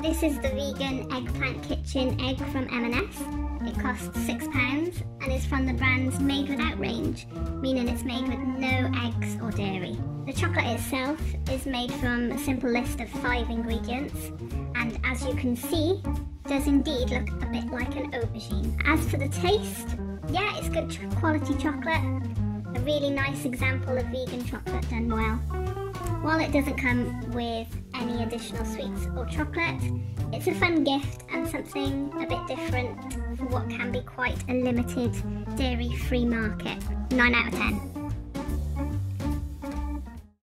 This is the vegan eggplant kitchen egg from M&S. It costs £6 and is from the brand's Made Without range, meaning it's made with no eggs or dairy. The chocolate itself is made from a simple list of five ingredients and as you can see, does indeed look a bit like an aubergine. As for the taste, yeah, it's good quality chocolate. A really nice example of vegan chocolate done well. While it doesn't come with any additional sweets or chocolate, it's a fun gift and something a bit different for what can be quite a limited dairy free market. 9 out of 10.